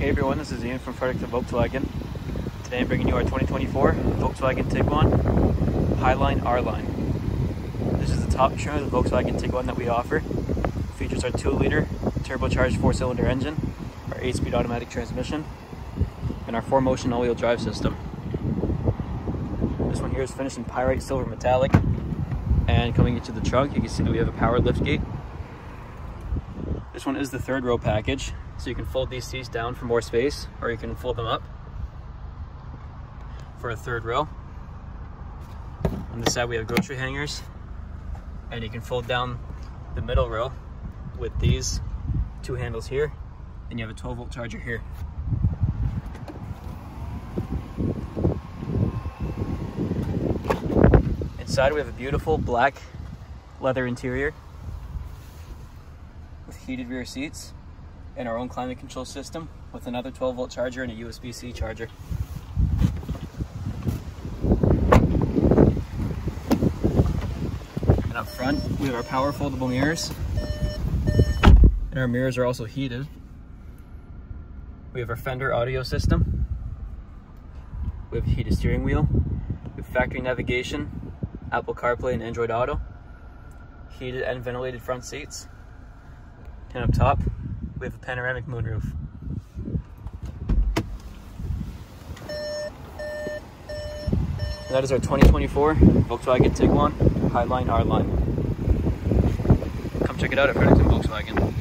Hey everyone, this is Ian from Fredericton Volkswagen. Today I'm bringing you our 2024 Volkswagen Tiguan Highline R-Line. This is the top trim of the Volkswagen Tiguan that we offer. features our 2-liter turbocharged 4-cylinder engine, our 8-speed automatic transmission, and our 4-motion all-wheel drive system. This one here is finished in pyrite silver metallic. And coming into the trunk, you can see that we have a power lift gate. This one is the third row package, so you can fold these seats down for more space, or you can fold them up for a third row. On this side we have grocery hangers, and you can fold down the middle row with these two handles here, and you have a 12 volt charger here. Inside we have a beautiful black leather interior with heated rear seats and our own climate control system with another 12 volt charger and a USB-C charger. And up front, we have our power foldable mirrors. And our mirrors are also heated. We have our Fender audio system. We have a heated steering wheel. We have factory navigation, Apple CarPlay and Android Auto. Heated and ventilated front seats. And up top, we have a panoramic moonroof. And that is our 2024 Volkswagen Tiguan Highline R-Line. Come check it out at Fredericton Volkswagen.